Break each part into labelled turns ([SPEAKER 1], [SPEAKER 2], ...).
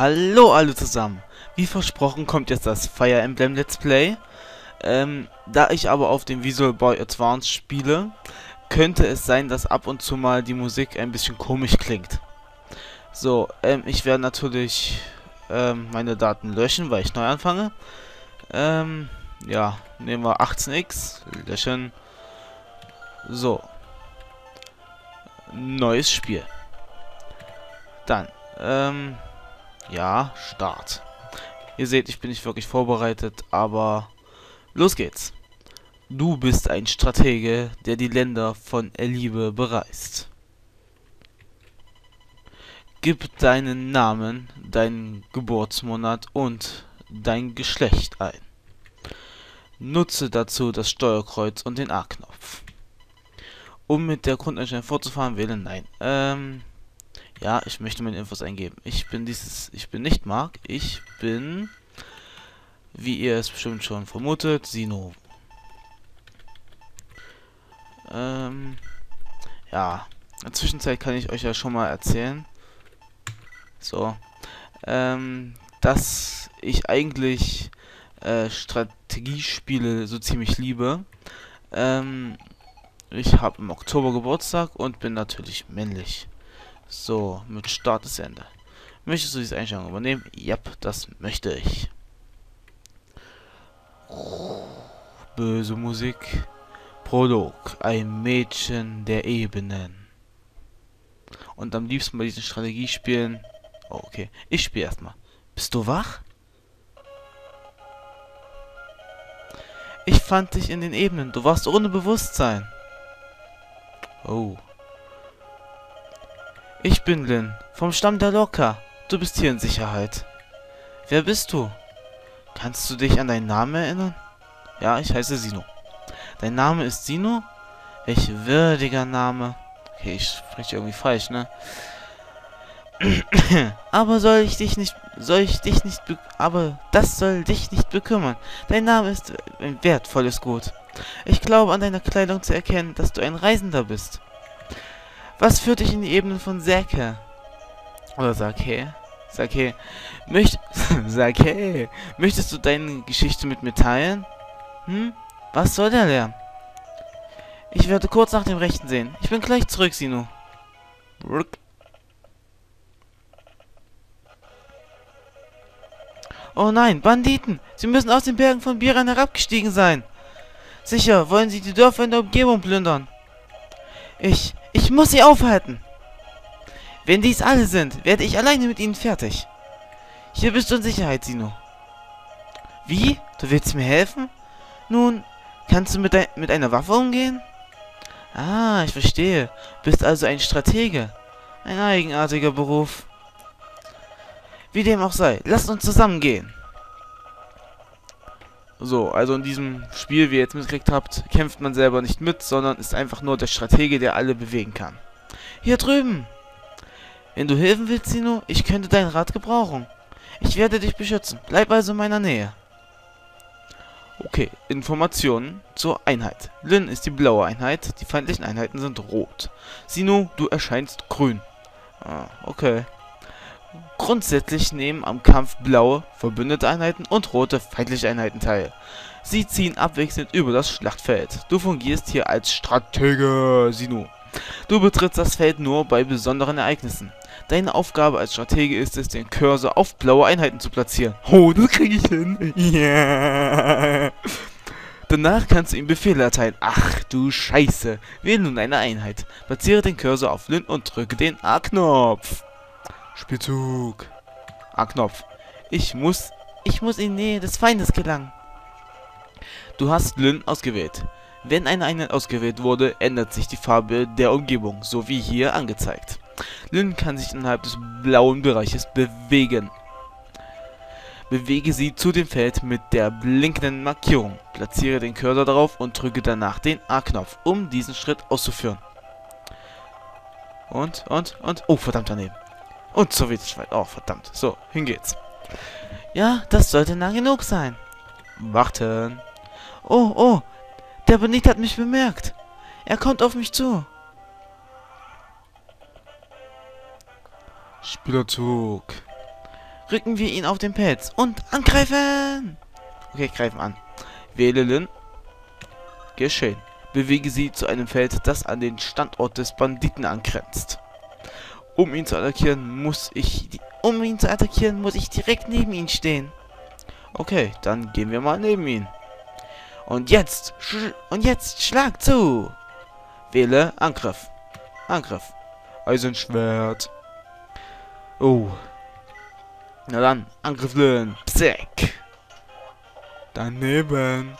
[SPEAKER 1] Hallo alle zusammen. Wie versprochen kommt jetzt das Fire Emblem Let's Play. Ähm, da ich aber auf dem Visual Boy Advance spiele, könnte es sein, dass ab und zu mal die Musik ein bisschen komisch klingt. So, ähm, ich werde natürlich ähm, meine Daten löschen, weil ich neu anfange. Ähm, ja, nehmen wir 18x, löschen. So. Neues Spiel. Dann, ähm, ja, Start. Ihr seht, ich bin nicht wirklich vorbereitet, aber los geht's. Du bist ein Stratege, der die Länder von Elibe bereist. Gib deinen Namen, deinen Geburtsmonat und dein Geschlecht ein. Nutze dazu das Steuerkreuz und den A-Knopf. Um mit der Grundeinstellung fortzufahren, wähle Nein. Ähm, ja, ich möchte meine Infos eingeben. Ich bin dieses, ich bin nicht Mark, ich bin, wie ihr es bestimmt schon vermutet, Sino. Ähm, ja, in der Zwischenzeit kann ich euch ja schon mal erzählen. So, ähm, dass ich eigentlich äh, Strategiespiele so ziemlich liebe. Ähm, ich habe im Oktober Geburtstag und bin natürlich männlich. So, mit Start ist Ende. Möchtest du diese Einstellung übernehmen? Yep, das möchte ich. Böse Musik. Prolog. Ein Mädchen der Ebenen. Und am liebsten bei diesen Strategiespielen. Oh, okay. Ich spiele erstmal. Bist du wach? Ich fand dich in den Ebenen. Du warst ohne Bewusstsein. Oh. Ich bin Lin, vom Stamm der Locker. Du bist hier in Sicherheit. Wer bist du? Kannst du dich an deinen Namen erinnern? Ja, ich heiße Sino. Dein Name ist Sino? Welch würdiger Name. Okay, ich spreche irgendwie falsch, ne? aber soll ich dich nicht, soll ich dich nicht, aber das soll dich nicht bekümmern. Dein Name ist ein wertvolles Gut. Ich glaube an deiner Kleidung zu erkennen, dass du ein Reisender bist. Was führt dich in die Ebene von Sake? Oder Sake? Sake. Möcht Sake. Möchtest du deine Geschichte mit mir teilen? Hm? Was soll der Lärm? Ich werde kurz nach dem Rechten sehen. Ich bin gleich zurück, Sino. Oh nein, Banditen! Sie müssen aus den Bergen von Biran herabgestiegen sein. Sicher, wollen sie die Dörfer in der Umgebung plündern. Ich, ich muss sie aufhalten. Wenn dies alle sind, werde ich alleine mit ihnen fertig. Hier bist du in Sicherheit, Sino. Wie? Du willst mir helfen? Nun, kannst du mit, mit einer Waffe umgehen? Ah, ich verstehe. Bist also ein Stratege. Ein eigenartiger Beruf. Wie dem auch sei, lasst uns zusammen gehen. So, also in diesem Spiel, wie ihr jetzt mitgekriegt habt, kämpft man selber nicht mit, sondern ist einfach nur der Stratege, der alle bewegen kann. Hier drüben! Wenn du helfen willst, Sino, ich könnte deinen Rat gebrauchen. Ich werde dich beschützen. Bleib also in meiner Nähe. Okay, Informationen zur Einheit. Lin ist die blaue Einheit, die feindlichen Einheiten sind rot. Sino, du erscheinst grün. Ah, okay. Grundsätzlich nehmen am Kampf blaue, verbündete Einheiten und rote, feindliche Einheiten teil. Sie ziehen abwechselnd über das Schlachtfeld. Du fungierst hier als Stratege, Sinu. Du betrittst das Feld nur bei besonderen Ereignissen. Deine Aufgabe als Stratege ist es, den Cursor auf blaue Einheiten zu platzieren. Oh, das kriege ich hin. Yeah. Danach kannst du ihm Befehle erteilen. Ach du Scheiße. Wähle nun eine Einheit. Platziere den Cursor auf Lin und drücke den A-Knopf. Spielzug. A-Knopf. Ich muss, ich muss in Nähe des Feindes gelangen. Du hast Lynn ausgewählt. Wenn eine Einheit ausgewählt wurde, ändert sich die Farbe der Umgebung, so wie hier angezeigt. Lynn kann sich innerhalb des blauen Bereiches bewegen. Bewege sie zu dem Feld mit der blinkenden Markierung. Platziere den Cursor darauf und drücke danach den A-Knopf, um diesen Schritt auszuführen. Und, und, und, oh verdammt daneben. Und so wird es weit. Oh, verdammt. So, hin geht's. Ja, das sollte nah genug sein. Warten. Oh, oh. Der Benit hat mich bemerkt. Er kommt auf mich zu. Spielerzug. rücken wir ihn auf den Pelz und angreifen! Okay, greifen an. Wähle Lin. Geschehen. Bewege sie zu einem Feld, das an den Standort des Banditen angrenzt. Um ihn zu attackieren, muss ich um ihn zu attackieren, muss ich direkt neben ihn stehen. Okay, dann gehen wir mal neben ihn. Und jetzt, und jetzt Schlag zu. Wähle Angriff. Angriff. Eisenschwert. Oh. Na dann, Angriff Lin. Psick. Daneben.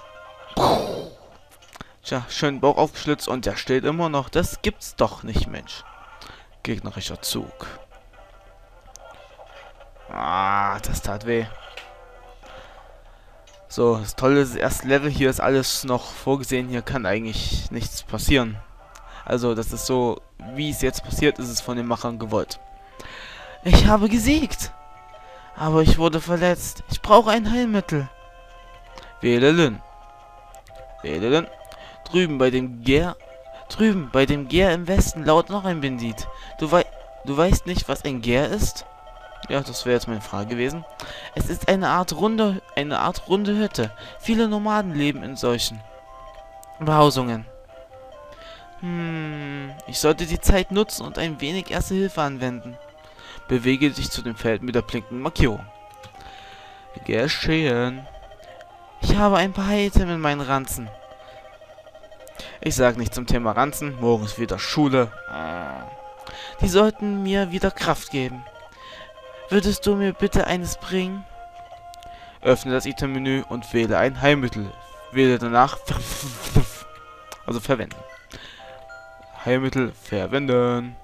[SPEAKER 1] Tja, schön Bauch aufgeschlitzt und der steht immer noch. Das gibt's doch nicht, Mensch. Gegnerischer Zug. Ah, das tat weh. So, das tolle das erste Level hier ist alles noch vorgesehen. Hier kann eigentlich nichts passieren. Also, das ist so, wie es jetzt passiert, ist es von den Machern gewollt. Ich habe gesiegt. Aber ich wurde verletzt. Ich brauche ein Heilmittel. Wähle Lin. Wähle Lin. Drüben bei dem Gär. Drüben bei dem Gär im Westen laut noch ein Bandit. Du, wei du weißt nicht, was ein Gär ist? Ja, das wäre jetzt meine Frage gewesen. Es ist eine Art runde, eine Art runde Hütte. Viele Nomaden leben in solchen Behausungen. Hm, ich sollte die Zeit nutzen und ein wenig Erste Hilfe anwenden. Bewege dich zu dem Feld mit der blinkenden Markierung. Geschehen. Ich habe ein paar Item in meinen Ranzen. Ich sag nicht zum Thema Ranzen, morgen ist wieder Schule. Die sollten mir wieder Kraft geben. Würdest du mir bitte eines bringen? Öffne das Item-Menü und wähle ein Heilmittel. Wähle danach also verwenden. Heilmittel verwenden.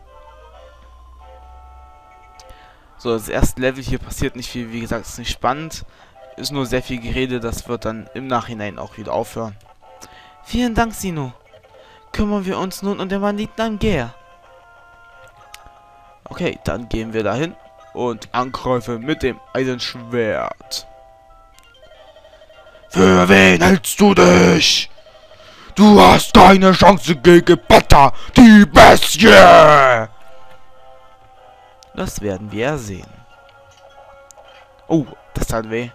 [SPEAKER 1] So, das erste Level hier passiert nicht viel. Wie gesagt, ist nicht spannend. Ist nur sehr viel Gerede. Das wird dann im Nachhinein auch wieder aufhören. Vielen Dank, Sino. Kümmern wir uns nun um den Banditen Gär. Okay, dann gehen wir dahin und angreife mit dem Eisenschwert.
[SPEAKER 2] Für wen hältst du dich? Du hast keine Chance gegen Bata, die Bestie!
[SPEAKER 1] Das werden wir sehen. Oh, das tat weh.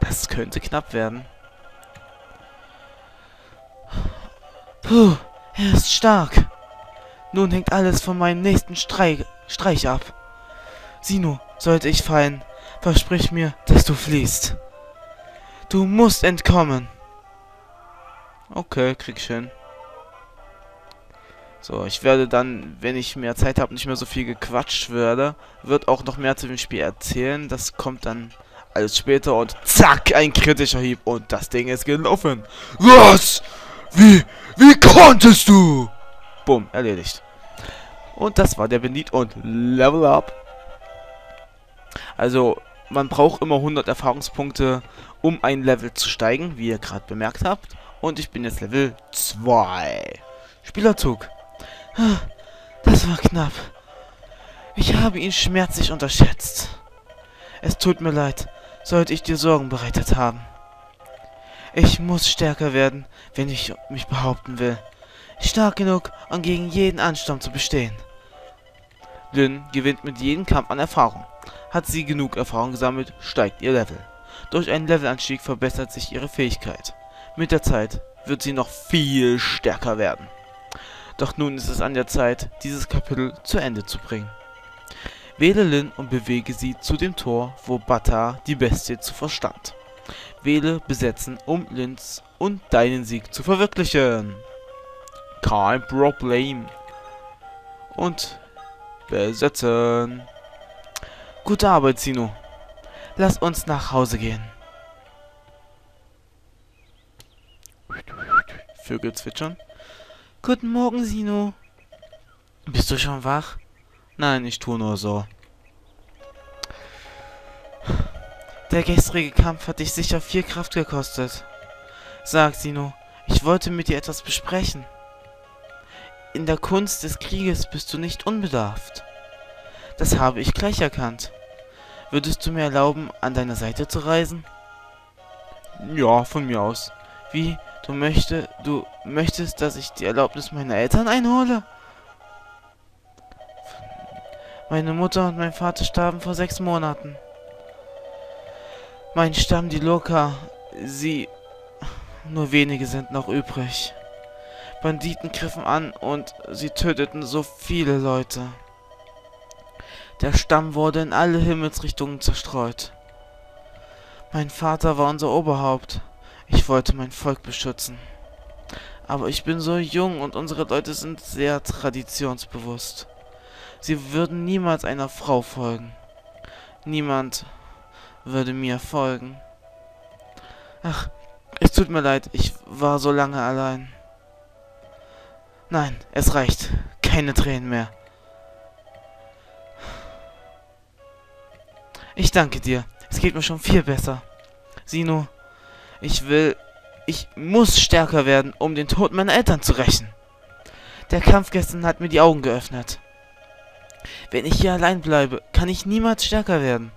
[SPEAKER 1] Das könnte knapp werden. Puh, er ist stark. Nun hängt alles von meinem nächsten Streich, Streich ab. Sino, sollte ich fallen, versprich mir, dass du fliehst. Du musst entkommen. Okay, krieg ich hin. So, ich werde dann, wenn ich mehr Zeit habe, nicht mehr so viel gequatscht werde, wird auch noch mehr zu dem Spiel erzählen. Das kommt dann alles später und zack, ein kritischer Hieb und das Ding ist gelaufen.
[SPEAKER 2] Was? Wie, wie konntest du?
[SPEAKER 1] Bumm, erledigt. Und das war der Benit und Level Up. Also, man braucht immer 100 Erfahrungspunkte, um ein Level zu steigen, wie ihr gerade bemerkt habt. Und ich bin jetzt Level 2. Spielerzug. Das war knapp. Ich habe ihn schmerzlich unterschätzt. Es tut mir leid, sollte ich dir Sorgen bereitet haben. Ich muss stärker werden, wenn ich mich behaupten will. Stark genug, um gegen jeden Ansturm zu bestehen. Lynn gewinnt mit jedem Kampf an Erfahrung. Hat sie genug Erfahrung gesammelt, steigt ihr Level. Durch einen Levelanstieg verbessert sich ihre Fähigkeit. Mit der Zeit wird sie noch viel stärker werden. Doch nun ist es an der Zeit, dieses Kapitel zu Ende zu bringen. Wähle Lin und bewege sie zu dem Tor, wo Bata die Bestie zu verstand. Wähle besetzen, um Lins und deinen Sieg zu verwirklichen. Kein Problem. Und besetzen. Gute Arbeit, Sino. Lass uns nach Hause gehen. Vögel zwitschern. Guten Morgen, Sino. Bist du schon wach? Nein, ich tue nur so. Der gestrige Kampf hat dich sicher viel Kraft gekostet. Sag, Sino, ich wollte mit dir etwas besprechen. In der Kunst des Krieges bist du nicht unbedarft. Das habe ich gleich erkannt. Würdest du mir erlauben, an deiner Seite zu reisen? Ja, von mir aus. Wie? Du möchte, du möchtest, dass ich die Erlaubnis meiner Eltern einhole? Meine Mutter und mein Vater starben vor sechs Monaten. Mein Stamm, die Loka, sie... Nur wenige sind noch übrig. Banditen griffen an und sie töteten so viele Leute. Der Stamm wurde in alle Himmelsrichtungen zerstreut. Mein Vater war unser Oberhaupt. Ich wollte mein Volk beschützen. Aber ich bin so jung und unsere Leute sind sehr traditionsbewusst. Sie würden niemals einer Frau folgen. Niemand würde mir folgen. Ach, es tut mir leid, ich war so lange allein. Nein, es reicht. Keine Tränen mehr. Ich danke dir. Es geht mir schon viel besser. Sino, ich will... Ich muss stärker werden, um den Tod meiner Eltern zu rächen. Der Kampf gestern hat mir die Augen geöffnet. Wenn ich hier allein bleibe, kann ich niemals stärker werden.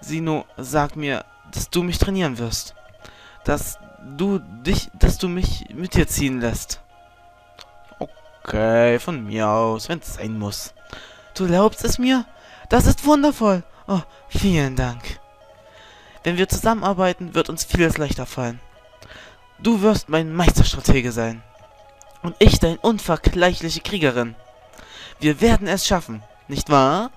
[SPEAKER 1] Sino, sag mir, dass du mich trainieren wirst. Dass du dich, dass du mich mit dir ziehen lässt. Okay, von mir aus, wenn es sein muss. Du glaubst es mir? Das ist wundervoll. Oh, vielen Dank. Wenn wir zusammenarbeiten, wird uns vieles leichter fallen. Du wirst mein Meisterstratege sein. Und ich dein unvergleichliche Kriegerin. Wir werden es schaffen, nicht wahr?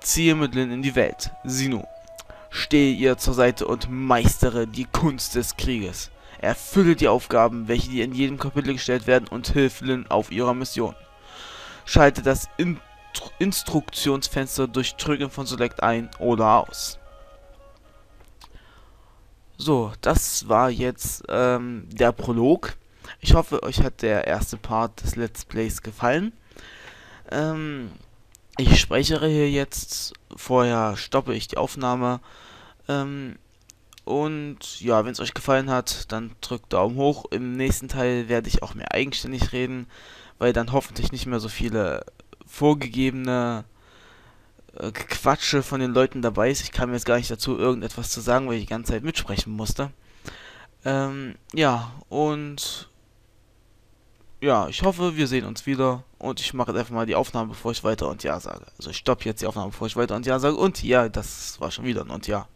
[SPEAKER 1] Ziehe Midlin in die Welt. Sinu. Stehe ihr zur Seite und meistere die Kunst des Krieges. Erfülle die Aufgaben, welche dir in jedem Kapitel gestellt werden und hilf Lin auf ihrer Mission. Schalte das In Instruktionsfenster durch Drücken von Select ein oder aus. So, das war jetzt ähm, der Prolog. Ich hoffe, euch hat der erste Part des Let's Plays gefallen. Ähm, ich speichere hier jetzt, vorher stoppe ich die Aufnahme. Ähm, und ja, wenn es euch gefallen hat, dann drückt Daumen hoch. Im nächsten Teil werde ich auch mehr eigenständig reden weil dann hoffentlich nicht mehr so viele vorgegebene äh, Quatsche von den Leuten dabei ist. Ich kam jetzt gar nicht dazu, irgendetwas zu sagen, weil ich die ganze Zeit mitsprechen musste. Ähm, ja, und ja, ich hoffe, wir sehen uns wieder. Und ich mache jetzt einfach mal die Aufnahme, bevor ich weiter und ja sage. Also ich stoppe jetzt die Aufnahme, bevor ich weiter und ja sage. Und ja, das war schon wieder ein und ja.